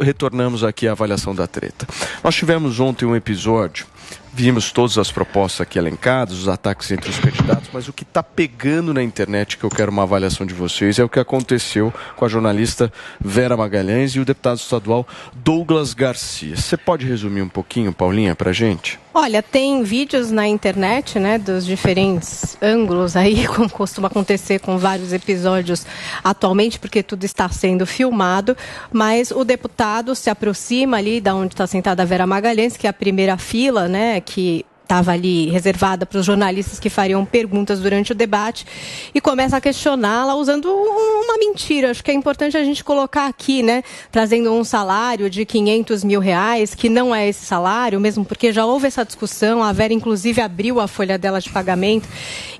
retornamos aqui à avaliação da treta. Nós tivemos ontem um episódio Vimos todas as propostas aqui elencadas, os ataques entre os candidatos, mas o que está pegando na internet, que eu quero uma avaliação de vocês, é o que aconteceu com a jornalista Vera Magalhães e o deputado estadual Douglas Garcia. Você pode resumir um pouquinho, Paulinha, para gente? Olha, tem vídeos na internet, né, dos diferentes ângulos aí, como costuma acontecer com vários episódios atualmente, porque tudo está sendo filmado, mas o deputado se aproxima ali da onde está sentada a Vera Magalhães, que é a primeira fila, né, que estava ali reservada para os jornalistas que fariam perguntas durante o debate e começa a questioná-la usando uma mentira. Acho que é importante a gente colocar aqui, né? Trazendo um salário de 500 mil reais, que não é esse salário, mesmo porque já houve essa discussão. A Vera, inclusive, abriu a folha dela de pagamento.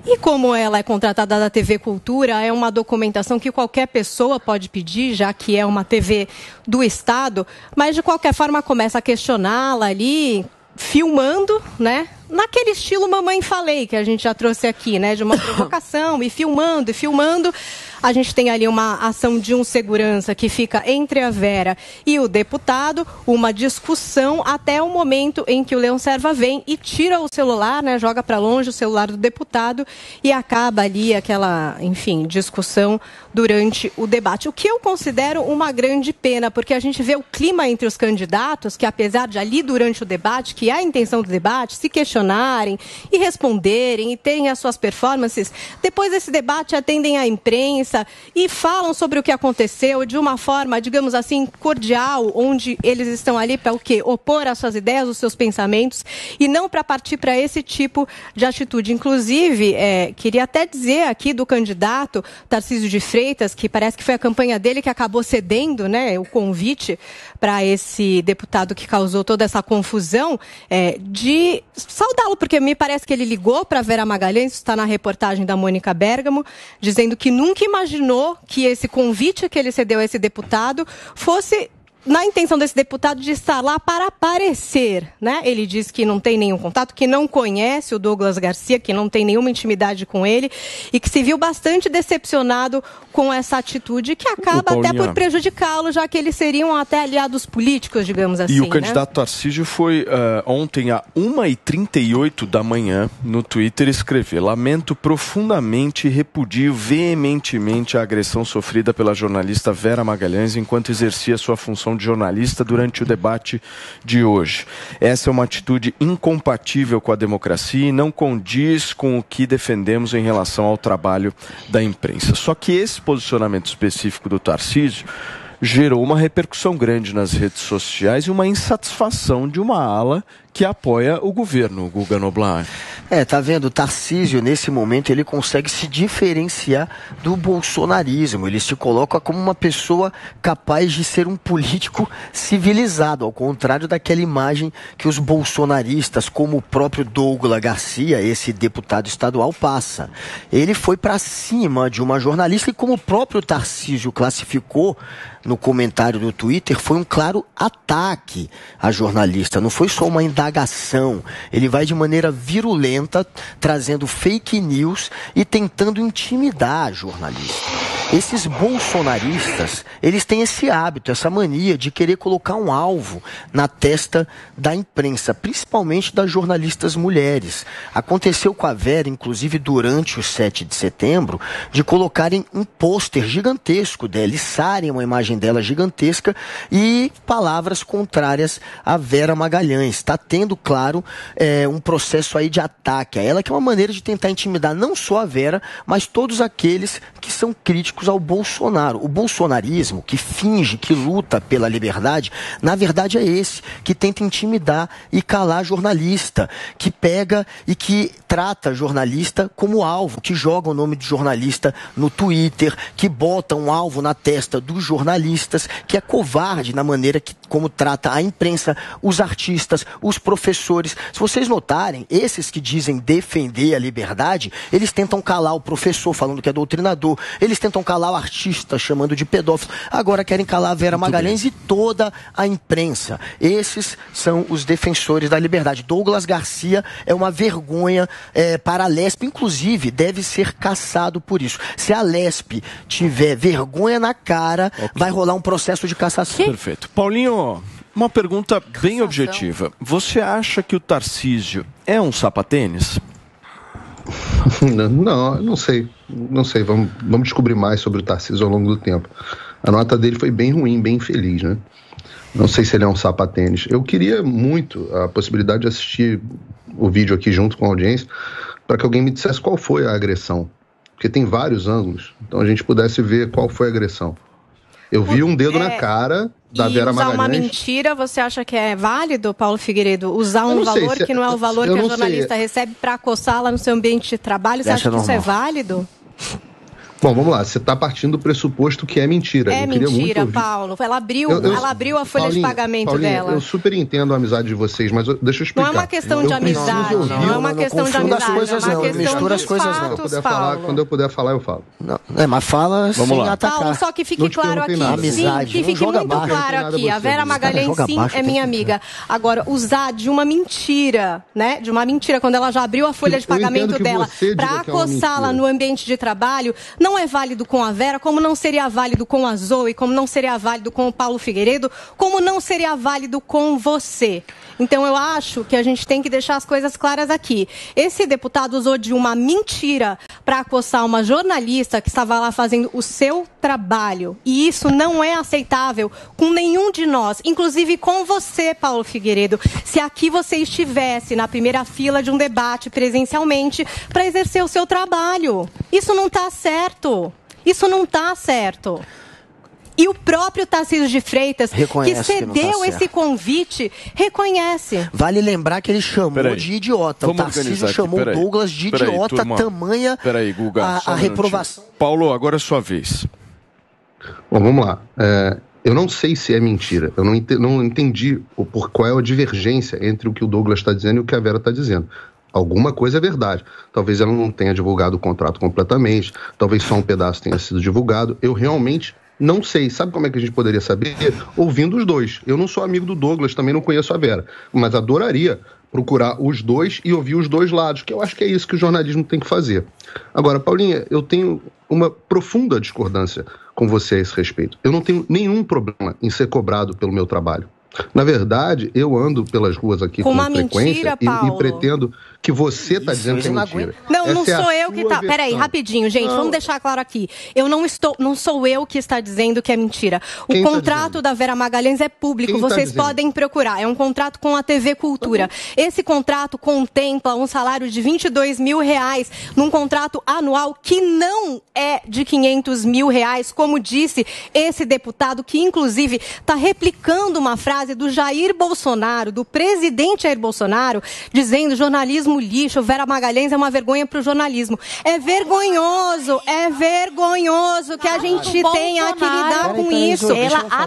E como ela é contratada da TV Cultura, é uma documentação que qualquer pessoa pode pedir, já que é uma TV do Estado, mas de qualquer forma começa a questioná-la ali, filmando, né? Naquele estilo mamãe falei que a gente já trouxe aqui, né, de uma provocação e filmando e filmando. A gente tem ali uma ação de um segurança que fica entre a Vera e o deputado, uma discussão até o momento em que o Leão Serva vem e tira o celular, né, joga para longe o celular do deputado e acaba ali aquela, enfim, discussão durante o debate. O que eu considero uma grande pena, porque a gente vê o clima entre os candidatos, que apesar de ali durante o debate, que é a intenção do debate, se questionar questionarem e responderem e terem as suas performances, depois desse debate atendem à imprensa e falam sobre o que aconteceu de uma forma, digamos assim, cordial, onde eles estão ali para o quê? Opor as suas ideias, os seus pensamentos e não para partir para esse tipo de atitude. Inclusive, é, queria até dizer aqui do candidato Tarcísio de Freitas, que parece que foi a campanha dele que acabou cedendo né, o convite para esse deputado que causou toda essa confusão, é, de saudá-lo, porque me parece que ele ligou para Vera Magalhães, está na reportagem da Mônica Bergamo, dizendo que nunca imaginou que esse convite que ele cedeu a esse deputado fosse na intenção desse deputado de estar lá para aparecer, né? Ele diz que não tem nenhum contato, que não conhece o Douglas Garcia, que não tem nenhuma intimidade com ele e que se viu bastante decepcionado com essa atitude que acaba até por prejudicá-lo, já que eles seriam até aliados políticos, digamos assim. E o né? candidato Tarcísio foi uh, ontem a 1h38 da manhã no Twitter escrever: Lamento profundamente e repudio veementemente a agressão sofrida pela jornalista Vera Magalhães enquanto exercia sua função de jornalista durante o debate de hoje. Essa é uma atitude incompatível com a democracia e não condiz com o que defendemos em relação ao trabalho da imprensa. Só que esse posicionamento específico do Tarcísio gerou uma repercussão grande nas redes sociais e uma insatisfação de uma ala que apoia o governo, Guga Noblar. É, tá vendo? O Tarcísio, nesse momento, ele consegue se diferenciar do bolsonarismo. Ele se coloca como uma pessoa capaz de ser um político civilizado, ao contrário daquela imagem que os bolsonaristas, como o próprio Douglas Garcia, esse deputado estadual, passa. Ele foi para cima de uma jornalista e, como o próprio Tarcísio classificou no comentário do Twitter, foi um claro ataque à jornalista. Não foi só uma indagação indagação. Ele vai de maneira virulenta, trazendo fake news e tentando intimidar a jornalista. Esses bolsonaristas, eles têm esse hábito, essa mania de querer colocar um alvo na testa da imprensa, principalmente das jornalistas mulheres. Aconteceu com a Vera, inclusive durante o 7 de setembro, de colocarem um pôster gigantesco dela, içarem uma imagem dela gigantesca e palavras contrárias a Vera Magalhães. Está tendo, claro, é, um processo aí de ataque a ela, que é uma maneira de tentar intimidar não só a Vera, mas todos aqueles que são críticos críticos ao Bolsonaro. O bolsonarismo, que finge que luta pela liberdade, na verdade é esse, que tenta intimidar e calar jornalista, que pega e que trata jornalista como alvo, que joga o nome de jornalista no Twitter, que bota um alvo na testa dos jornalistas, que é covarde na maneira que como trata a imprensa, os artistas, os professores. Se vocês notarem, esses que dizem defender a liberdade, eles tentam calar o professor falando que é doutrinador, eles tentam calar o artista chamando de pedófilo. Agora querem calar a Vera Muito Magalhães bem. e toda a imprensa. Esses são os defensores da liberdade. Douglas Garcia é uma vergonha é, para a Lesp, inclusive deve ser caçado por isso. Se a Lesp tiver vergonha na cara, okay. vai rolar um processo de cassação. Perfeito. Paulinho, uma pergunta bem objetiva. Você acha que o Tarcísio é um sapatênis? Não, não sei. Não sei. Vamos, vamos descobrir mais sobre o Tarcísio ao longo do tempo. A nota dele foi bem ruim, bem infeliz, né? Não sei se ele é um sapatênis. Eu queria muito a possibilidade de assistir o vídeo aqui junto com a audiência para que alguém me dissesse qual foi a agressão. Porque tem vários ângulos. Então a gente pudesse ver qual foi a agressão. Eu vi um dedo é, na cara da Vera usar Magalhães. uma mentira, você acha que é válido, Paulo Figueiredo? Usar um valor se, que não é o valor que a jornalista sei. recebe para acossá-la no seu ambiente de trabalho, você acha que isso é válido? Bom, vamos lá. Você está partindo do pressuposto que é mentira. É mentira, Paulo. Ela abriu, eu, eu, ela abriu a folha Paulinho, de pagamento Paulinho, dela. Eu super entendo a amizade de vocês, mas eu, deixa eu explicar. Não é uma questão de amizade. Não, não, não, é uma questão de amizade. As coisas, é uma questão mistura as coisas fatos, não. Quando falar, quando eu puder falar, eu falo. Não, é, mas fala vamos sem lá. atacar. Paulo, só que fique claro aqui. Amizade. Sim, que fique muito baixo. claro aqui. A Vera Magalhães, sim, é minha amiga. Agora, usar de uma mentira, né? De uma mentira, quando ela já abriu a folha de pagamento dela, para é acossá-la no ambiente de trabalho, não é válido com a Vera, como não seria válido com a Zoe, como não seria válido com o Paulo Figueiredo, como não seria válido com você. Então eu acho que a gente tem que deixar as coisas claras aqui. Esse deputado usou de uma mentira para acossar uma jornalista que estava lá fazendo o seu trabalho. E isso não é aceitável com nenhum de nós, inclusive com você, Paulo Figueiredo. Se aqui você estivesse na primeira fila de um debate presencialmente para exercer o seu trabalho. Isso não está certo. Isso não está certo. E o próprio Tarcísio de Freitas, reconhece que cedeu que tá esse convite, reconhece. Vale lembrar que ele chamou peraí. de idiota. Vamos o Tarcísio chamou o Douglas de peraí, idiota, turma. tamanha peraí, Guga, a, a um reprovação. Paulo, agora é sua vez. Bom, vamos lá. É, eu não sei se é mentira. Eu não entendi, não entendi o, por qual é a divergência entre o que o Douglas está dizendo e o que a Vera está dizendo. Alguma coisa é verdade. Talvez ela não tenha divulgado o contrato completamente, talvez só um pedaço tenha sido divulgado. Eu realmente não sei. Sabe como é que a gente poderia saber? Ouvindo os dois. Eu não sou amigo do Douglas, também não conheço a Vera, mas adoraria procurar os dois e ouvir os dois lados, que eu acho que é isso que o jornalismo tem que fazer. Agora, Paulinha, eu tenho uma profunda discordância com você a esse respeito. Eu não tenho nenhum problema em ser cobrado pelo meu trabalho. Na verdade, eu ando pelas ruas aqui com, com frequência mentira, e, e, pretendo que você está dizendo que é mentira. Não, Essa não é sou eu que está. Peraí, rapidinho, gente, não. vamos deixar claro aqui. Eu não estou, não sou eu que está dizendo que é mentira. O Quem tá contrato tá da Vera Magalhães é público, Quem tá vocês tá podem procurar. É um contrato com a TV Cultura. Tá Esse contrato contempla um salário de 22 mil reais num contrato anual que não é de 500 mil reais, como disse esse deputado, que inclusive está replicando uma frase do Jair Bolsonaro, do presidente Jair Bolsonaro, dizendo jornalismo jornalismo lixo, Vera Magalhães é uma vergonha para o jornalismo. É vergonhoso, é vergonhoso que a gente tenha que lidar com isso.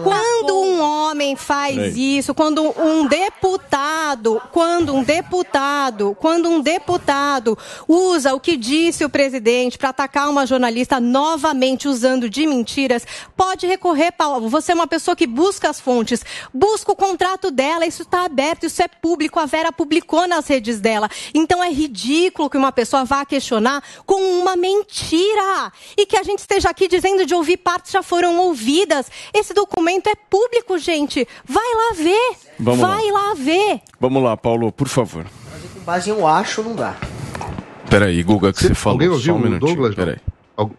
Quando um homem faz isso, quando um deputado, quando um deputado, quando um deputado usa o que disse o presidente para atacar uma jornalista novamente usando de mentiras, pode recorrer, Paulo. Você é uma pessoa que busca as fontes, busca o contrato dela, isso está aberto, isso é público, a Vera publicou nas redes dela. Então é ridículo que uma pessoa vá questionar com uma mentira. E que a gente esteja aqui dizendo de ouvir partes já foram ouvidas. Esse documento é público, gente. Vai lá ver. Vamos Vai lá. lá ver. Vamos lá, Paulo, por favor. Com base em eu acho, não dá. Peraí, Guga, que você, você falou. Alguém ouviu só um minutinho. Douglas? Peraí.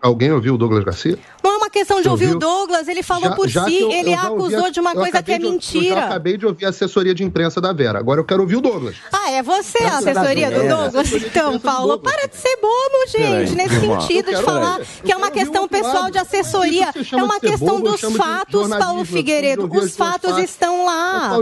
Alguém ouviu o Douglas Garcia? Não é uma questão de ouvir o Douglas, ele falou já, por já si, eu, ele eu acusou de uma coisa que é mentira. Eu já acabei de ouvir a assessoria de imprensa da Vera, agora eu quero ouvir o Douglas. Ah, é você a assessoria do Douglas? Então, Paulo, para de ser bobo, gente, nesse sentido de falar que é uma questão pessoal de assessoria, é uma questão dos fatos, Paulo Figueiredo, os fatos estão lá.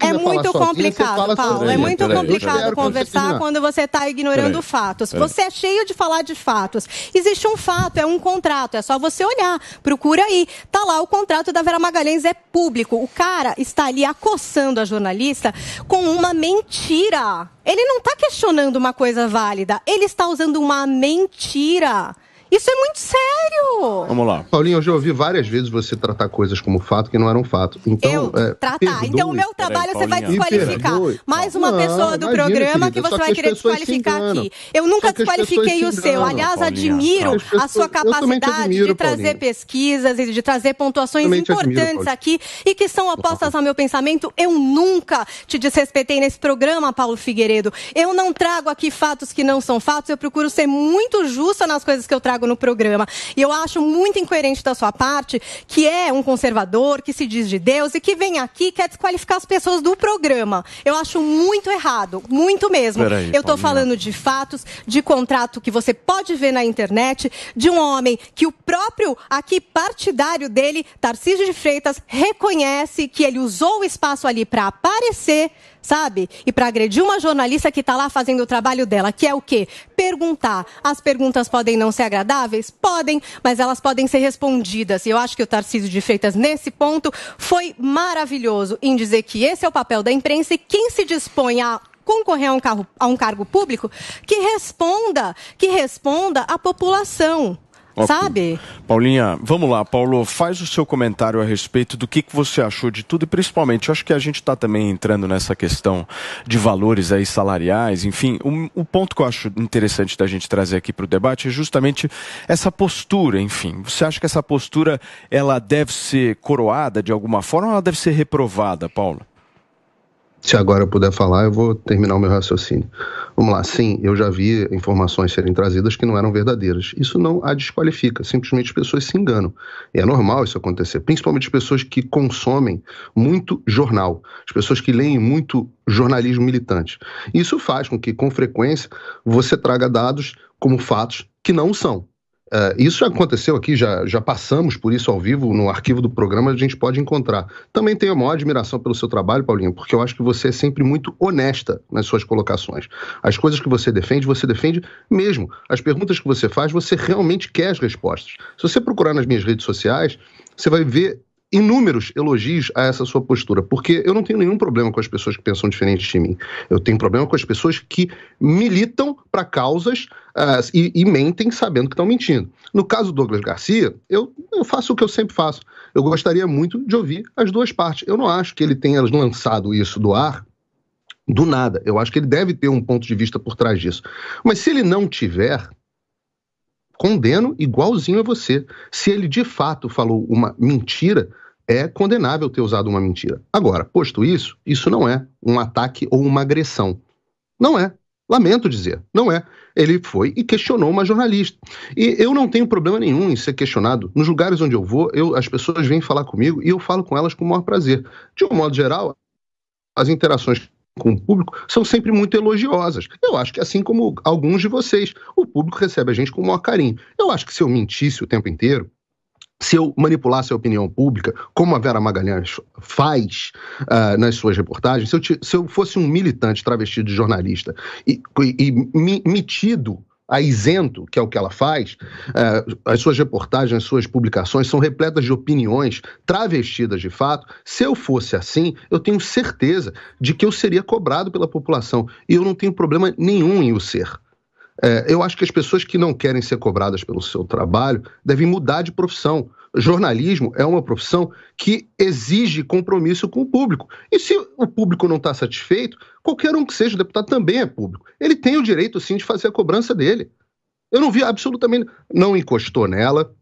É muito complicado, Paulo, é muito complicado conversar quando você está ignorando fatos. Você é cheio de falar de fatos. Existe um fato, é um contrato, é só você olhar, procura aí. Tá lá o contrato da Vera Magalhães é público. O cara está ali acossando a jornalista com uma mentira. Ele não está questionando uma coisa válida, ele está usando uma mentira. Isso é muito sério. Vamos lá. Paulinho, eu já ouvi várias vezes você tratar coisas como fato que não eram fato. Então, eu é, tratar. Perdoe. Então, o meu trabalho Peraí, você vai desqualificar. Mais uma não, pessoa do imagina, programa querida, que você vai que querer desqualificar aqui. Eu nunca desqualifiquei o seu. Aliás, Paulinha, admiro pessoas, a sua capacidade admiro, de trazer Paulinho. pesquisas e de trazer pontuações importantes admiro, aqui e que são opostas ao meu pensamento. Eu nunca te desrespeitei nesse programa, Paulo Figueiredo. Eu não trago aqui fatos que não são fatos. Eu procuro ser muito justa nas coisas que eu trago no programa. E eu acho muito incoerente da sua parte, que é um conservador, que se diz de Deus e que vem aqui e quer desqualificar as pessoas do programa. Eu acho muito errado, muito mesmo. Peraí, eu estou falando de fatos, de contrato que você pode ver na internet, de um homem que o próprio aqui partidário dele, Tarcísio de Freitas, reconhece que ele usou o espaço ali para aparecer sabe? E para agredir uma jornalista que está lá fazendo o trabalho dela, que é o quê? Perguntar. As perguntas podem não ser agradáveis? Podem, mas elas podem ser respondidas. E eu acho que o Tarcísio de Freitas, nesse ponto, foi maravilhoso em dizer que esse é o papel da imprensa e quem se dispõe a concorrer a um, carro, a um cargo público que responda, que responda à população. Okay. Sabe? Paulinha, vamos lá, Paulo, faz o seu comentário a respeito do que, que você achou de tudo e principalmente, eu acho que a gente está também entrando nessa questão de valores aí salariais, enfim, o, o ponto que eu acho interessante da gente trazer aqui para o debate é justamente essa postura, enfim. Você acha que essa postura ela deve ser coroada de alguma forma ou ela deve ser reprovada, Paulo? Se agora eu puder falar, eu vou terminar o meu raciocínio. Vamos lá, sim, eu já vi informações serem trazidas que não eram verdadeiras. Isso não a desqualifica, simplesmente as pessoas se enganam. E é normal isso acontecer, principalmente as pessoas que consomem muito jornal, as pessoas que leem muito jornalismo militante. Isso faz com que, com frequência, você traga dados como fatos que não são. Uh, isso aconteceu aqui, já, já passamos por isso ao vivo, no arquivo do programa a gente pode encontrar. Também tenho a maior admiração pelo seu trabalho, Paulinho, porque eu acho que você é sempre muito honesta nas suas colocações. As coisas que você defende, você defende mesmo. As perguntas que você faz, você realmente quer as respostas. Se você procurar nas minhas redes sociais, você vai ver inúmeros elogios a essa sua postura, porque eu não tenho nenhum problema com as pessoas que pensam diferente de mim. Eu tenho problema com as pessoas que militam para causas uh, e, e, mentem sabendo que estão mentindo. No caso do Douglas Garcia, eu, eu faço o que eu sempre faço. Eu gostaria muito de ouvir as duas partes. Eu não acho que ele tenha lançado isso do ar do nada. Eu acho que ele deve ter um ponto de vista por trás disso. Mas se ele não tiver, condeno igualzinho a você. Se ele de fato falou uma mentira, é condenável ter usado uma mentira. Agora, posto isso, isso não é um ataque ou uma agressão. Não é. Lamento dizer, não é. Ele foi e questionou uma jornalista. E eu não tenho problema nenhum em ser questionado. Nos lugares onde eu vou, eu, as pessoas vêm falar comigo e eu falo com elas com o maior prazer. De um modo geral, as interações com o público são sempre muito elogiosas. Eu acho que assim como alguns de vocês, o público recebe a gente com o maior carinho. Eu acho que se eu mentisse o tempo inteiro, se eu manipulasse a opinião pública, como a Vera Magalhães faz uh, nas suas reportagens, se eu, se eu, fosse um militante travestido de jornalista e, e, e metido a isento, que é o que ela faz, uh, as suas reportagens, as suas publicações são repletas de opiniões travestidas de fato. Se eu fosse assim, eu tenho certeza de que eu seria cobrado pela população. E eu não tenho problema nenhum em o ser. É, eu acho que as pessoas que não querem ser cobradas pelo seu trabalho devem mudar de profissão. Jornalismo é uma profissão que exige compromisso com o público. E se o público não está satisfeito, qualquer um que seja o deputado também é público. Ele tem o direito, sim, de fazer a cobrança dele. Eu não vi absolutamente. Não encostou nela,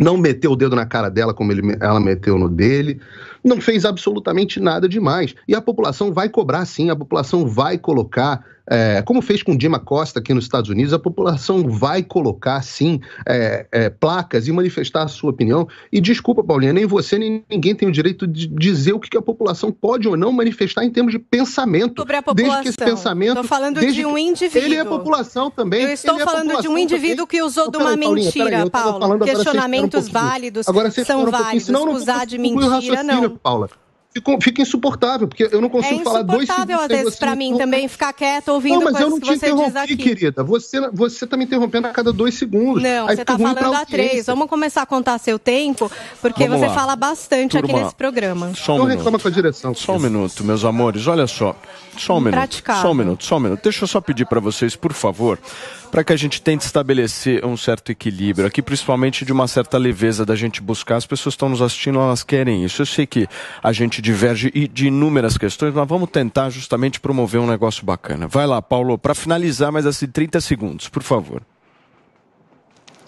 não meteu o dedo na cara dela como ele, ela meteu no dele, não fez absolutamente nada demais. E a população vai cobrar sim, a população vai colocar é, como fez com Dima Costa aqui nos Estados Unidos, a população vai colocar, sim, é, é, placas e manifestar a sua opinião. E desculpa, Paulinha, nem você nem ninguém tem o direito de dizer o que a população pode ou não manifestar em termos de pensamento. Sobre a população. Desde que esse pensamento. Estou falando de um indivíduo. Ele é população também. Eu estou é falando de um indivíduo também. que usou de uma mentira, Paulo. Questionamentos válidos agora, são válidos. Um Usar de mentira, não. Paula. Fica, fica insuportável, porque eu não consigo é falar dois segundos. É insuportável, às vezes, para mim também ficar quieto ouvindo não, mas eu não te interrompi, querida. Você, você tá me interrompendo a cada dois segundos. Não, Aí você tá falando a três. Vamos começar a contar seu tempo, porque Vamos você lá. fala bastante Turma, aqui nesse programa. Só um não reclama com a direção. Só um minuto, meus amores. Olha só. Só um minuto. Só um minuto, só um minuto. Deixa eu só pedir para vocês, por favor, para que a gente tente estabelecer um certo equilíbrio aqui, principalmente de uma certa leveza da gente buscar. As pessoas estão nos assistindo, elas querem isso. Eu sei que a gente diverge de inúmeras questões, mas vamos tentar justamente promover um negócio bacana. Vai lá, Paulo, para finalizar, mais assim, 30 segundos, por favor.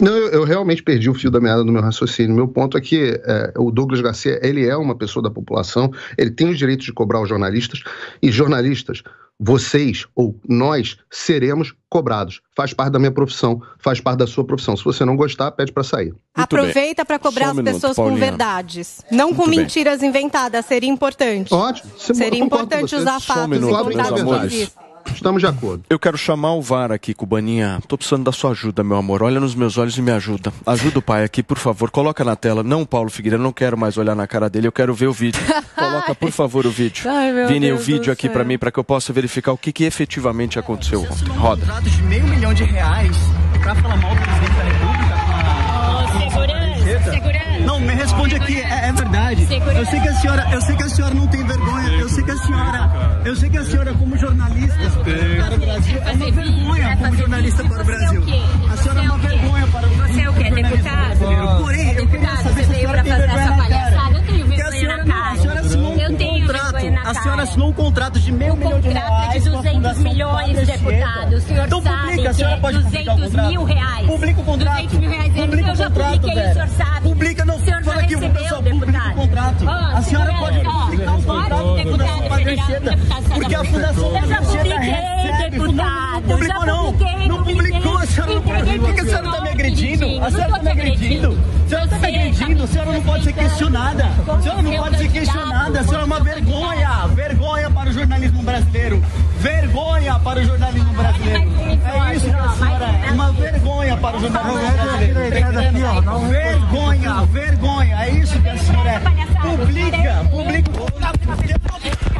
Não, eu, eu, realmente perdi o fio da meada do meu raciocínio. Meu ponto é que é, o Douglas Garcia, ele é uma pessoa da população, ele tem o direito de cobrar os jornalistas, e jornalistas, vocês ou nós seremos cobrados. Faz parte da minha profissão, faz parte da sua profissão. Se você não gostar, pede para sair. Muito Aproveita para cobrar um as minuto, pessoas Paulinha. com verdades, não Muito com bem. mentiras inventadas. Seria importante. Ótimo. Seria importante usar fatos um minuto, e contar Estamos de acordo. Eu quero chamar o VAR aqui, Cubaninha. Tô precisando da sua ajuda, meu amor. Olha nos meus olhos e me ajuda. Ajuda o pai aqui, por favor. Coloca na tela. Não, Paulo Figueiredo, não quero mais olhar na cara dele. Eu quero ver o vídeo. Coloca, por favor, o vídeo. Ai, Vini, Deus o vídeo aqui para mim, para que eu possa verificar o que, que efetivamente aconteceu ontem. Roda. contratos de meio milhão de reais pra falar mal do presidente da República. Segurança, segurança. Não, me responde aqui, é, é verdade. Eu sei que a senhora, eu sei que a senhora não tem vergonha. Eu sei que a senhora, eu sei que a senhora como jornalista para o Brasil é uma vergonha como jornalista para o Brasil. A senhora é uma vergonha para o Brasil. Você é o quê? Deputado? Porém, eu queria saber se a senhora tem vergonha na cara. Eu tenho vergonha na cara. A senhora assinou um contrato. A senhora assinou um contrato de meio milhão de reais. de 200 milhões, deputado. O senhor então, publica, a senhora pode 200 mil reais. Publica o contrato. 200 mil reais. Publica o contrato, velho. O senhor sabe. Publica, não. O Fala aqui pro pessoal, publica o contrato. A senhora pode publicar o contrato da Fundação Padre Anchieta. Porque a Fundação Padre Anchieta recebe. Não publicou, não. Não publicou. A senhora não publicou. Por que a senhora está me agredindo? A senhora está me agredindo. A senhora está me agredindo. A senhora não pode ser questionada. A senhora não pode ser questionada. A senhora é uma vergonha. Vergonha para o jornalismo brasileiro. Vergonha para o jornalismo brasileiro. É isso que a senhora é. Uma vergonha para o jornalismo brasileiro. Vergonha, vergonha. É isso que a senhora é. Publica, publica.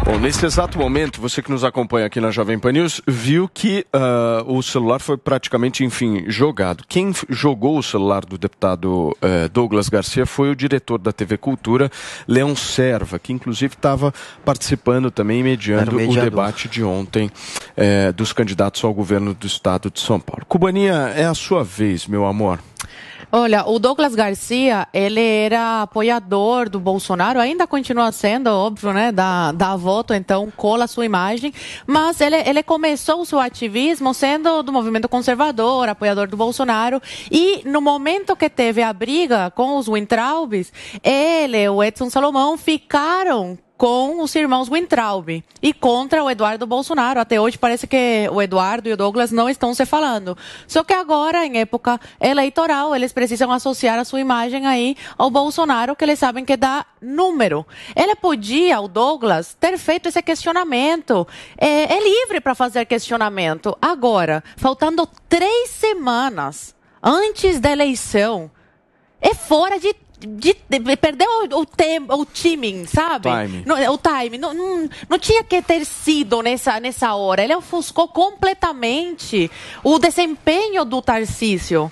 Bom, nesse exato momento, você que nos acompanha aqui na Jovem Pan News, viu que uh, o celular foi praticamente, enfim, jogado. Quem jogou o celular do deputado uh, Douglas Garcia foi o diretor da TV Cultura, Leão Serva, que inclusive estava participando também, mediando o debate de ontem uh, dos candidatos ao governo do estado de São Paulo. Cubaninha, é a sua vez, meu amor. Olha, o Douglas Garcia, ele era apoiador do Bolsonaro, ainda continua sendo, óbvio, né? Da, da voto, então cola sua imagem. Mas ele, ele começou o seu ativismo sendo do movimento conservador, apoiador do Bolsonaro. E no momento que teve a briga com os Wintraubes, ele o Edson Salomão ficaram com os irmãos Wintraub e contra o Eduardo Bolsonaro. Até hoje parece que o Eduardo e o Douglas não estão se falando. Só que agora, em época eleitoral, eles precisam associar a sua imagem aí ao Bolsonaro, que eles sabem que dá número. Ele podia, o Douglas, ter feito esse questionamento. É, é livre para fazer questionamento. Agora, faltando três semanas antes da eleição, é fora de de, de, perdeu o, o, tempo, o timing, sabe? Time. No, o time. Não, não, não, tinha que ter sido nessa, nessa hora. Ele ofuscou completamente o desempenho do Tarcísio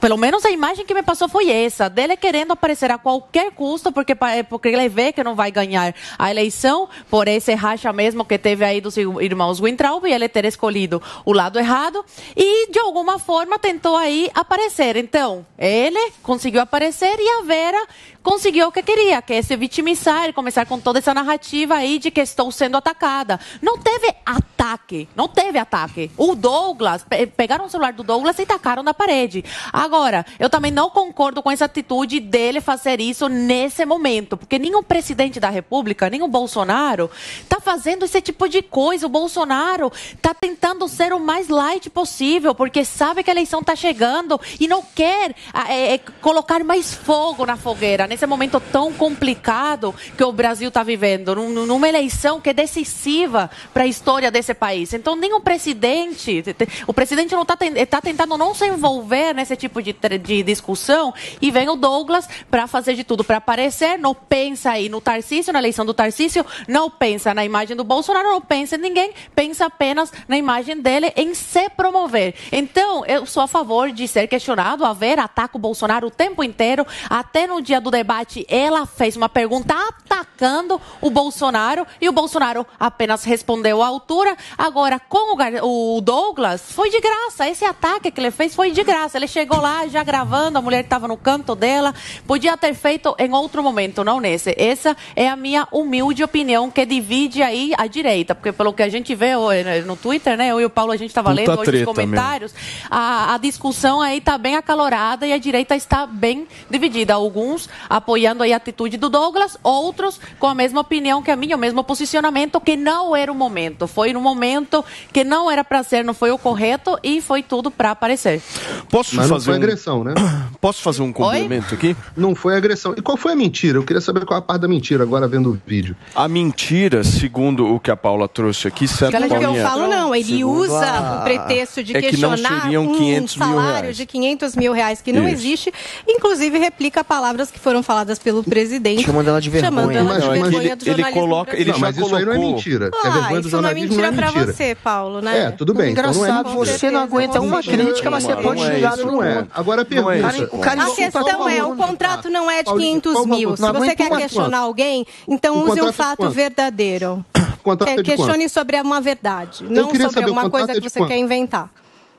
pelo menos a imagem que me passou foi essa, dele querendo aparecer a qualquer custo, porque, porque ele vê que não vai ganhar a eleição, por esse racha mesmo que teve aí dos irmãos Wintraub, e ele ter escolhido o lado errado, e de alguma forma tentou aí aparecer. Então, ele conseguiu aparecer e a Vera conseguiu o que queria, que é se vitimizar começar com toda essa narrativa aí de que estou sendo atacada. Não teve ataque, não teve ataque. O Douglas, pegaram o celular do Douglas e tacaram na parede. Agora, eu também não concordo com essa atitude dele fazer isso nesse momento, porque nenhum presidente da República, o Bolsonaro, está fazendo esse tipo de coisa. O Bolsonaro está tentando ser o mais light possível, porque sabe que a eleição está chegando e não quer é, é, colocar mais fogo na fogueira nesse momento tão complicado que o Brasil está vivendo, numa eleição que é decisiva para a história desse país. Então, nenhum presidente, o presidente não está tá tentando não se envolver nesse tipo tipo de, de discussão e vem o Douglas para fazer de tudo para aparecer, não pensa aí no Tarcísio, na eleição do Tarcísio, não pensa na imagem do Bolsonaro, não pensa em ninguém, pensa apenas na imagem dele em se promover. Então, eu sou a favor de ser questionado, haver ataque ao Bolsonaro o tempo inteiro, até no dia do debate ela fez uma pergunta atacando o Bolsonaro e o Bolsonaro apenas respondeu à altura. Agora, com o Douglas, foi de graça. Esse ataque que ele fez foi de graça. Ele chegou lá já gravando, a mulher estava no canto dela. Podia ter feito em outro momento, não nesse. Essa é a minha humilde opinião que divide aí a direita. Porque pelo que a gente vê né, no Twitter, né? Eu e o Paulo, a gente estava lendo hoje os comentários. A, a, discussão aí está bem acalorada e a direita está bem dividida. Alguns apoiando aí a atitude do Douglas, outros com a mesma opinião que a minha, o mesmo posicionamento, que não era o momento. Foi no momento que não era para ser, não foi o correto e foi tudo para aparecer. Posso Mas fazer não foi um... agressão, né? Posso fazer um complemento Oi? aqui? Não foi agressão. E qual foi a mentira? Eu queria saber qual a parte da mentira agora vendo o vídeo. A mentira, segundo o que a Paula trouxe aqui, certo? Aquela que eu falo não, ele usa a... o pretexto de é questionar que um salário de 500 mil reais que não Isso. existe, inclusive replica palavras que foram faladas pelo presidente. Chamando ela de vergonha. Chamando ela de vergonha ele, do ele coloca, ele não, mas isso colocou... aí não é mentira. Ah, é vergonha do jornalismo não é mentira. pra você, Paulo, né? É, tudo bem. Engraçado, então não é você não aguenta uma crítica, mas você pode xingar todo Agora a pergunta. O cara, a questão é, o contrato não é de 500 mil. Se você quer questionar alguém, então use um fato verdadeiro. Questione sobre uma verdade, não sobre uma coisa que você quer inventar.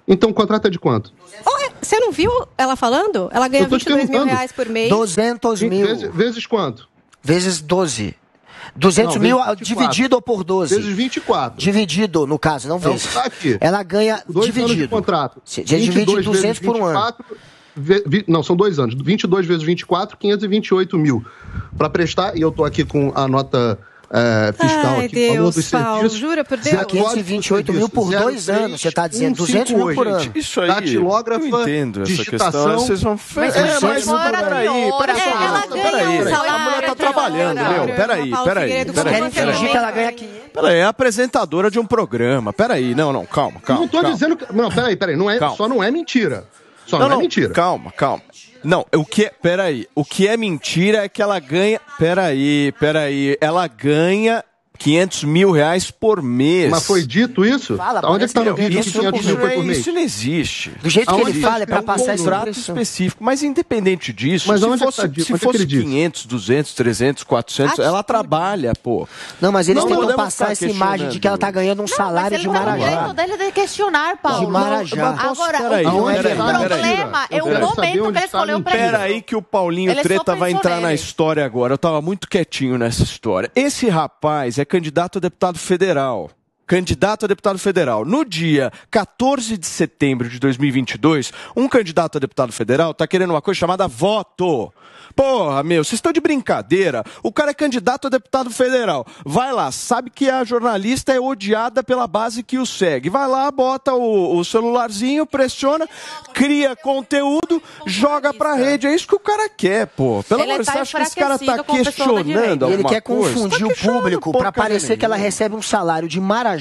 Então o contrato é de quanto? Oh, você não viu ela falando? Ela ganha 22 mil reais por mês. 200 mil. Vezes, vezes quanto? Vezes 12. 200 não, mil 24. dividido por 12. Vezes 24. Dividido, no caso, não vezes. Então, tá aqui. Ela ganha dois dividido. Anos de contrato. Você divide 200 por um ano. Não, são dois anos. 22 vezes 24, 528 mil. Para prestar, e eu estou aqui com a nota é, fiscal Ai, aqui, Deus, falou dos Paulo, serviços. jura por Deus? 528 mil por dois anos, você está dizendo, 200 mil por ano. Isso aí, Datilógrafa, eu entendo essa questão. Vocês vão... Mas é, mas, mas peraí, peraí, é, ela ganha peraí, um salário. A mulher tá trabalhando, meu, peraí, peraí. Querem fingir que ela ganha 500. Peraí, é apresentadora de um programa, peraí, não, não, calma, calma. Não tô calma. dizendo que... Não, peraí, peraí, não é, Calma. só não é mentira. Só Não, não, não, é mentira. calma, calma. Não, o que é, peraí, o que é mentira é que ela ganha, peraí, peraí, ela ganha 500 mil reais por mês. Mas foi dito isso? Fala, Onde é que tá no vídeo que que 500 mil foi por é, mês? isso não existe. Do jeito que Aonde ele tá fala, é pra escrito? passar esse contrato específico. Mas independente disso, Mas se é que fosse, tá se é que fosse ele diz? 500, 200, 300, 400, ela trabalha, pô. Não, mas eles Não tentam passar essa imagem de que ela tá ganhando um salário mas de ele Marajá. direito dele de questionar, Paulo. De Marajá. Agora, peraí, o peraí, problema peraí. é o momento que ele escolheu a pra mentira. isso. Pera aí que o Paulinho Ele Treta vai entrar na história agora. Eu tava muito quietinho nessa história. Esse rapaz é candidato a deputado federal. Candidato a deputado federal. No dia 14 de setembro de 2022, um candidato a deputado federal tá querendo uma coisa chamada voto. Porra, meu, vocês estão de brincadeira. O cara é candidato a deputado federal. Vai lá, sabe que a jornalista é odiada pela base que o segue. Vai lá, bota o, o celularzinho, pressiona, cria conteúdo, joga pra rede. É isso que o cara quer, pô. Pelo Ele amor de tá Deus, você acha que esse cara tá questionando E ele alguma quer coisa? confundir Tá o público para parecer que ela recebe um salário de Marajá,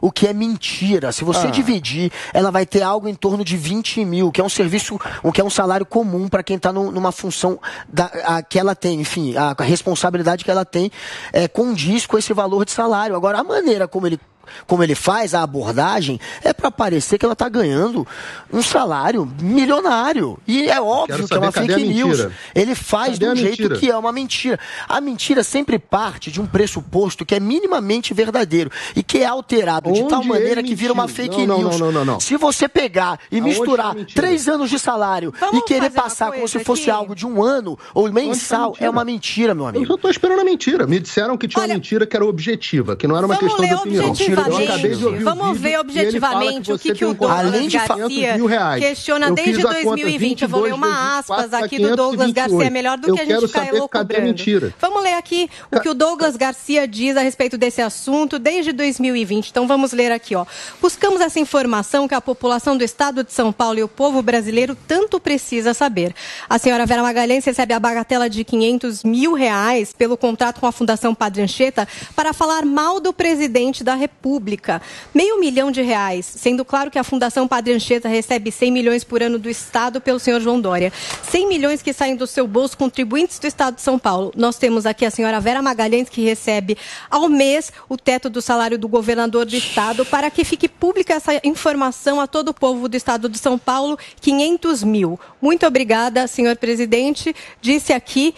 o que é mentira. Se você Ah. dividir, ela vai ter algo em torno de 20 mil, que é um serviço, o que é um salário comum para quem está numa função da, a, que ela tem, enfim, a, a responsabilidade que ela tem é, condiz com esse valor de salário. Agora, a maneira como ele como ele faz a abordagem, é para parecer que ela está ganhando um salário milionário. E é óbvio que é uma fake news. Ele faz Cadê de um jeito mentira? que é uma mentira. A mentira sempre parte de um pressuposto que é minimamente verdadeiro e que é alterado de Onde tal maneira que vira uma fake Não, news. não, não, não, não. Se você pegar e Aonde misturar é três anos de salário Vamos e querer passar como se fosse aqui? algo de um ano ou mensal, mentira? é uma mentira, meu Eu amigo. só tô esperando a mentira. Me disseram que tinha Olha, uma mentira que era objetiva, que não era uma Vamos questão de opinião. Eu objetivamente. Vamos ver objetivamente o que, que o Douglas de 500 Garcia questiona desde fiz a conta, 2020. Eu vou ler 22 uma aspas 4 aqui do Douglas 528. Garcia. É melhor do que a gente ficar elocubrando. Vamos ler aqui o que o Douglas Garcia diz a respeito desse assunto desde 2020. Então vamos ler aqui, ó. Buscamos essa informação que a população do estado de São Paulo e o povo brasileiro tanto precisa saber. A senhora Vera Magalhães recebe a bagatela de 500 mil reais pelo contrato com a Fundação Padre Anchieta para falar mal do presidente da República. Pública meio milhão de reais, sendo claro que a Fundação Padre Anchieta recebe 100 milhões por ano do Estado pelo senhor João Dória. 100 milhões que saem do seu bolso, contribuintes do Estado de São Paulo. Nós temos aqui a senhora Vera Magalhães, que recebe ao mês o teto do salário do governador do Estado, para que fique pública essa informação a todo o povo do Estado de São Paulo, 500 mil. Muito obrigada, senhor presidente. Disse aqui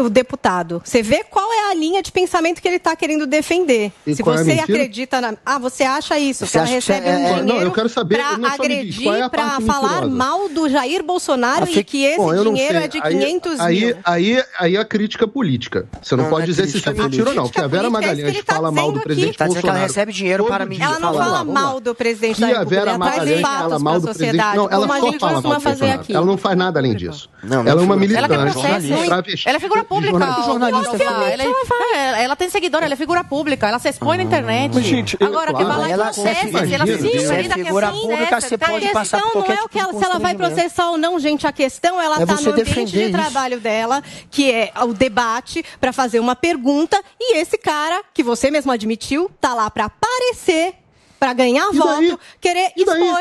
o deputado. Você vê qual é a linha de pensamento que ele está querendo defender. E Se é você mentira? acredita na. Ah, você acha isso? Você que ela acha que recebe é- um é- dinheiro Não, eu quero saber, para agredir, é para falar mentirosa? mal do Jair Bolsonaro A e que esse Bom, dinheiro é de Aí- 500 aí, mil. Aí, aí a crítica política. Você não, Não, pode não é dizer se isso é mentira ou não. Porque a Vera é que Magalhães ele tá fala mal do dizendo presidente. Tá dizendo que ela Bolsonaro. recebe dinheiro para dia. Ela não fala mal do presidente Que da a República, Vera ela traz Magalhães fala fatos mal para do a presidente. sociedade, Não, ela como a só gente fala mal costuma do fazer Bolsonaro. aqui. Ela não faz nada além disso. Ela é uma Ela militante. Ela é figura pública. jornalista. jornalista Ela, ela, é- ela tem seguidor, ela é figura pública, ela se expõe na internet. Mas, gente, eu- Agora, claro. que vai lá e Ela- processa, se ela se Você é ainda quer figura assim, pública, né? você pode passar por questão não qualquer é o que ela, se ela vai constrangimento. processar ou não, gente. A questão ela É está você no ambiente de trabalho dela, que é o debate para fazer uma pergunta, e esse cara, que você mesmo admitiu, tá lá para aparecer, para ganhar E voto, daí? querer E daí?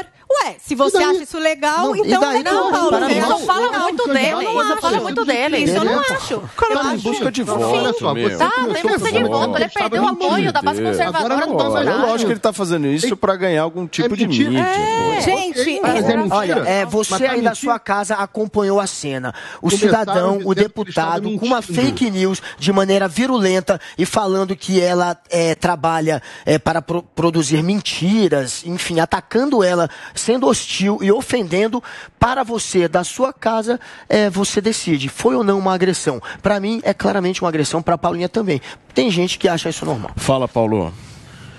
Ué, se você acha isso legal, Não, então daí? legal, Não, Paulo. para Eu mim, não fala muito dele, eu não acho. fala muito dele. Isso eu não acho. Cara Eu em busca de voto, meu. você Tá, tem busca de voto. Ele perdeu o apoio da base conservadora Agora do não mais Eu Bolsonaro. acho que ele tá fazendo isso pra ganhar algum tipo de mídia. É. Gente, é. Olha, é, você aí da sua casa acompanhou a cena. O cidadão, o deputado, com uma fake news de maneira virulenta e falando que ela é, trabalha é, para pro- produzir mentiras, enfim, atacando ela, sendo hostil e ofendendo para você da sua casa, é, você decide, foi ou não uma agressão. Para mim, é claramente uma agressão, para Paulinha também. Tem gente que acha isso normal. Fala, Paulo.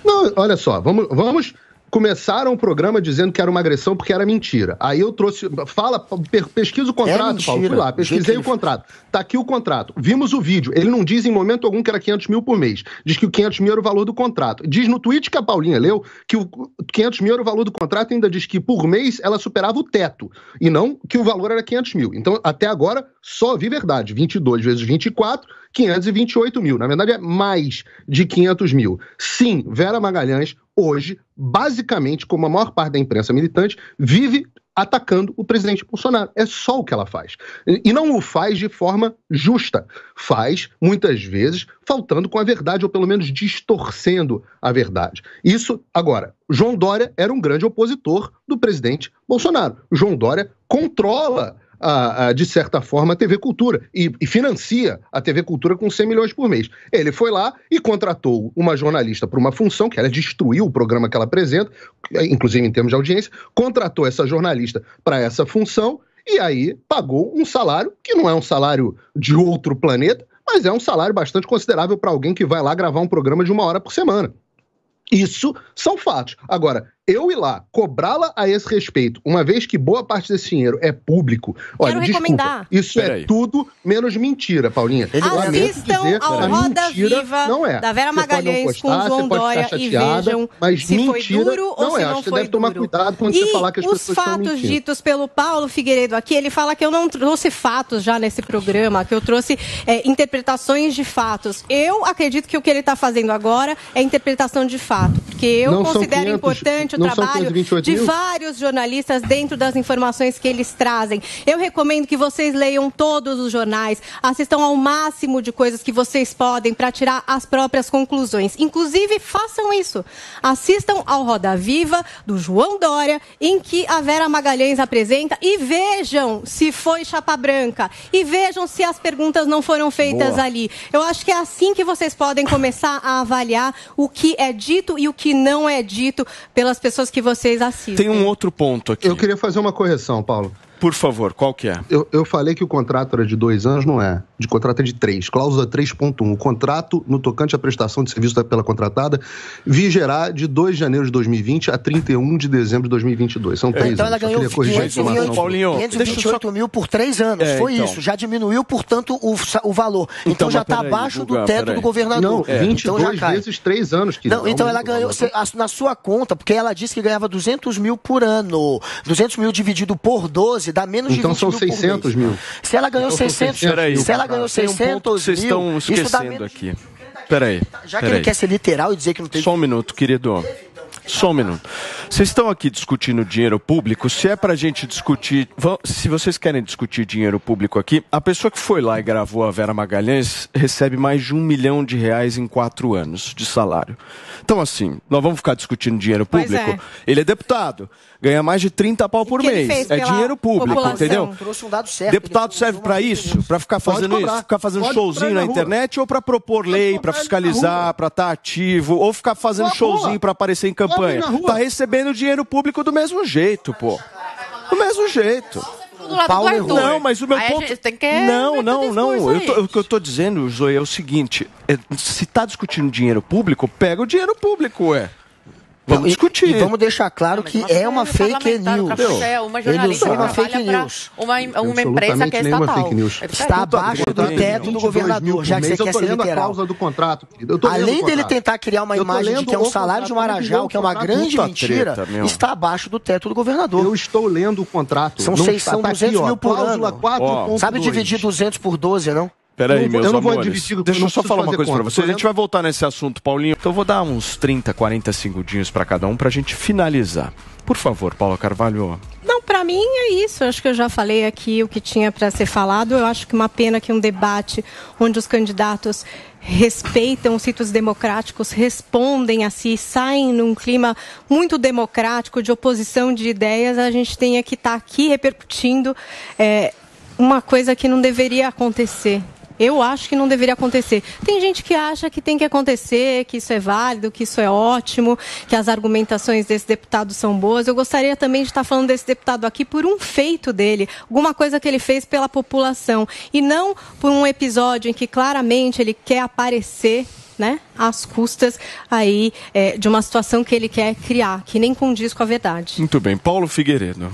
Não, olha só, vamos, vamos. Começaram o programa dizendo que era uma agressão porque era mentira. Aí eu trouxe. Fala, pe- pesquisa o contrato, É mentira. Paulo. Fui lá, pesquisei o contrato. Tá aqui o contrato. Vimos o vídeo. Ele não diz em momento algum que era 500 mil por mês. Diz que o 500 mil era o valor do contrato. Diz no tweet que a Paulinha leu que o 500 mil era o valor do contrato e ainda diz que por mês ela superava o teto. E não que o valor era 500 mil. Então, até agora, só vi verdade. 22 vezes 24, 528 mil. Na verdade, é mais de 500 mil. Sim, Vera Magalhães, hoje, basicamente, como a maior parte da imprensa militante, vive atacando o presidente Bolsonaro. É só o que ela faz. E não o faz de forma justa. Faz, muitas vezes, faltando com a verdade, ou pelo menos distorcendo a verdade. Isso, agora, João Dória era um grande opositor do presidente Bolsonaro. João Dória controla a- a, de certa forma, a TV Cultura e, e financia a TV Cultura com 100 milhões por mês. Ele foi lá e contratou uma jornalista para uma função, que era destruir o programa que ela apresenta, inclusive em termos de audiência, contratou essa jornalista para essa função e aí pagou um salário que não é um salário de outro planeta, mas é um salário bastante considerável para alguém que vai lá gravar um programa de uma hora por semana. Isso são fatos. Agora, eu ir lá, cobrá-la a esse respeito, uma vez que boa parte desse dinheiro é público, olha, Quero desculpa, recomendar. isso Peraí. é tudo menos mentira, Paulinha. Ele- Assistam dizer, ao Roda mentira Viva não é. da Vera Magalhães com gostar, João Dória e vejam mas se foi mentira duro ou não se é. não Acho que você foi deve tomar duro. cuidado quando e você falar que as os pessoas estão fatos mentindo. ditos pelo Paulo Figueiredo aqui, ele fala que eu não trouxe fatos já nesse programa, que eu trouxe é, interpretações de fatos. Eu acredito que o que ele está fazendo agora é interpretação de fato, porque eu Não considero 500, importante o não trabalho 528 de mil? vários jornalistas dentro das informações que eles trazem. Eu recomendo que vocês leiam todos os jornais, assistam ao máximo de coisas que vocês podem para tirar as próprias conclusões. Inclusive, façam isso. Assistam ao Roda Viva do João Dória, em que a Vera Magalhães apresenta e vejam se foi chapa branca e vejam se as perguntas não foram feitas Boa. ali. Eu acho que é assim que vocês podem começar a avaliar o que é dito e o que não é dito pelas pessoas que vocês assistem. Tem um outro ponto aqui. Eu queria fazer uma correção, Paulo. Por favor, qual que é? Eu, eu falei que o contrato era de dois anos, não é. De contrato é de três. Cláusula 3.1. O contrato, no tocante à prestação de serviço pela contratada, vigerá de 2 de janeiro de 2020 a 31 de dezembro de 2022. São três Então ela anos. Só ganhou queria corrigir a 528, informação. Paulinho, 528 mil por três anos. É, foi então. isso. Já diminuiu, portanto, o, o valor. Então, Então, já está abaixo do teto peraí. do governador. Não, então 22 já cai. vezes três anos, querido. Não, então ela ganhou valor. cê- a- na sua conta, porque ela disse que ganhava 200 mil por ano. 200 mil dividido por 12 dá menos de Então 20 são mil por 600 mês. mil. Se ela ganhou Então são 600, 600 Peraí, se ela ganhou tem um ponto que 600 vocês mil, estão isso dá esquecendo menos aqui. Peraí. Já que peraí. ele quer ser literal e dizer que não teve. Só um minuto, querido. Só um minuto. Vocês estão aqui discutindo dinheiro público. Se é pra gente discutir. Se vocês querem discutir dinheiro público aqui, a pessoa que foi lá e gravou a Vera Magalhães recebe mais de um milhão de reais em quatro anos de salário. Então, assim, nós vamos ficar discutindo dinheiro público. é. Ele é deputado, ganha mais de 30 pau por mês. É dinheiro público, população? entendeu? Trouxe um dado certo. Deputado serve uma isso? Pra ficar fazendo isso? Ficar fazendo Pode showzinho na na internet ou pra propor lei, na fiscalizar, rua. pra estar ativo, ou ficar fazendo showzinho boa. pra aparecer em Cobra campanha? Tá recebendo dinheiro público do mesmo jeito, pô. Do mesmo jeito. Do lado Paulo do errou. Arthur. Não, mas o meu Aí ponto. gente tem que não, não, não. Eu tô- o que eu tô dizendo, Zoe, é o seguinte: é, se tá discutindo dinheiro público, pega o dinheiro público, ué. Vamos Não, e- discutir. E, vamos deixar claro que você é uma fake news. é uma Ele jornalista usou uma fake news. Uma, uma empresa que é estatal. Está abaixo do teto do 22 governador, já que você quer ser lendo a literal. contrato. querido. Eu tô lendo Além dele tentar criar uma imagem de que é um o salário de o que é uma grande mentira, treta, está abaixo do teto do governador. Eu estou lendo o contrato. São Não seis- está- são tá 200 aqui, ó, mil por ano. 4.2. Sabe dividir 200 por 12, não? Peraí, Eu não vou- meus eu não vou amores. dividir, eu Deixa eu só falar uma coisa pra conta. vocês. A gente vai voltar nesse assunto, Paulinho. Então eu vou dar uns 30, 40 segundinhos pra cada um pra gente finalizar. Por favor, Paula Carvalho. Não, para mim é isso. Eu acho que eu já falei aqui o que tinha para ser falado. Eu acho que uma pena que um debate onde os candidatos respeitam os ritos democráticos, respondem a si, saem num clima muito democrático de oposição de ideias, a gente tenha que estar aqui repercutindo é, uma coisa que não deveria acontecer. Eu acho que não deveria acontecer. Tem gente que acha que tem que acontecer, que isso é válido, que isso é ótimo, que as argumentações desse deputado são boas. Eu gostaria também de estar falando desse deputado aqui por um feito dele, alguma coisa que ele fez pela população. E não por um episódio em que claramente ele quer aparecer. Né, às custas aí é, de uma situação que ele quer criar, que nem condiz com a verdade. Muito bem. Paulo Figueiredo.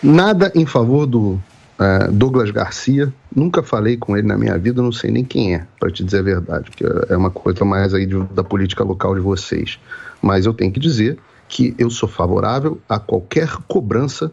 Nada em favor do eh, Douglas Garcia. Nunca falei com ele na minha vida, não sei nem quem é, para te dizer a verdade, porque é uma coisa mais aí de- da política local de vocês. Mas eu tenho que dizer que eu sou favorável a qualquer cobrança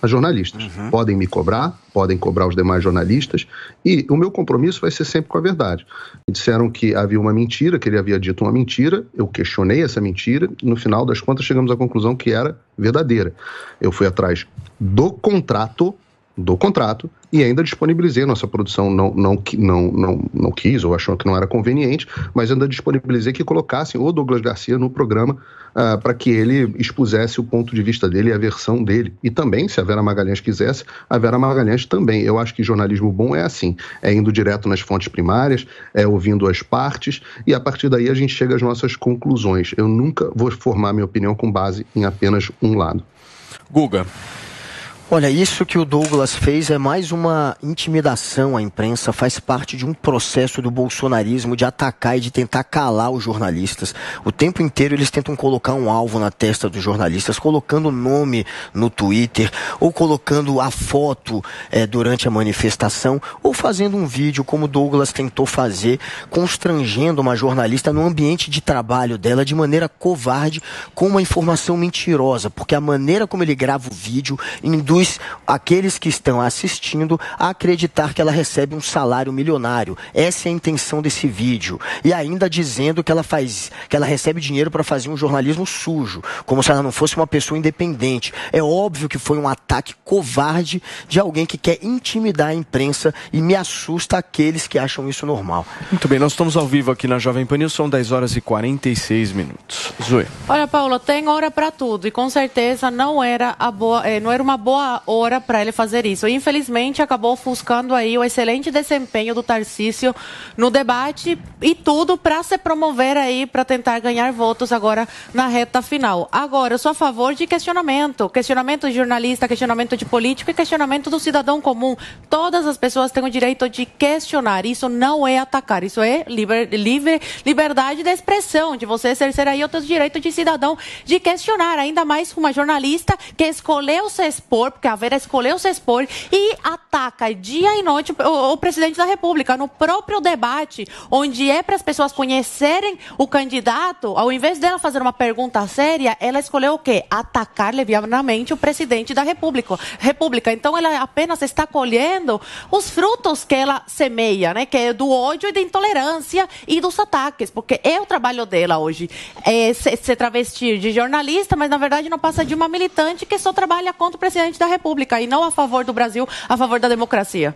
a jornalistas. Podem me cobrar, podem cobrar os demais jornalistas, e o meu compromisso vai ser sempre com a verdade. Me disseram que havia uma mentira, que ele havia dito uma mentira, eu questionei essa mentira, e no final das contas chegamos à conclusão que era verdadeira. Eu fui atrás do contrato, do contrato, e ainda disponibilizei, nossa produção não, não, não, não, não quis, ou achou que não era conveniente, mas ainda disponibilizei que colocassem o Douglas Garcia no programa ah, para que ele expusesse o ponto de vista dele e a versão dele. E também, se a Vera Magalhães quisesse, a Vera Magalhães também. Eu acho que jornalismo bom é assim: é indo direto nas fontes primárias, é ouvindo as partes, e a partir daí a gente chega às nossas conclusões. Eu nunca vou formar minha opinião com base em apenas um lado. Guga. Olha, isso que o Douglas fez é mais uma intimidação à imprensa, faz parte de um processo do bolsonarismo de atacar e de tentar calar os jornalistas. O tempo inteiro eles tentam colocar um alvo na testa dos jornalistas, colocando o nome no Twitter, ou colocando a foto eh, durante a manifestação, ou fazendo um vídeo como o Douglas tentou fazer, constrangendo uma jornalista no ambiente de trabalho dela de maneira covarde, com uma informação mentirosa, porque a maneira como ele grava o vídeo induz aqueles que estão assistindo a acreditar que ela recebe um salário milionário. Essa é a intenção desse vídeo. E ainda dizendo que ela faz, que ela recebe dinheiro para fazer um jornalismo sujo, como se ela não fosse uma pessoa independente. É óbvio que foi um ataque covarde de alguém que quer intimidar a imprensa e me assusta aqueles que acham isso normal. Muito bem, nós estamos ao vivo aqui na Jovem Pan News, são 10 horas e 46 minutos. Zoe. Olha, Paulo, tem hora para tudo e com certeza não era a boa, eh, não era uma boa hora para ele fazer isso. Infelizmente acabou ofuscando aí o excelente desempenho do Tarcísio no debate e tudo para se promover aí para tentar ganhar votos agora na reta final. Agora, eu sou a favor de questionamento, questionamento de jornalista, questionamento de político e questionamento do cidadão comum. Todas as pessoas têm o direito de questionar. Isso não é atacar, isso é liber, livre, liberdade da expressão, de você exercer aí o seu direito de cidadão de questionar, ainda mais uma jornalista que escolheu se expor porque a Vera escolheu se expor e ataca dia e noite o, o presidente da República no próprio debate, onde é para as pessoas conhecerem o candidato, ao invés dela fazer uma pergunta séria, ela escolheu o quê? Atacar levianamente o presidente da República. República. Então ela apenas está colhendo os frutos que ela semeia, né? Que é do ódio e da intolerância e dos ataques, porque é o trabalho dela hoje. É ser, ser travestir de jornalista, mas na verdade não passa de uma militante que só trabalha contra o presidente da República e não a favor do Brasil, a favor da democracia.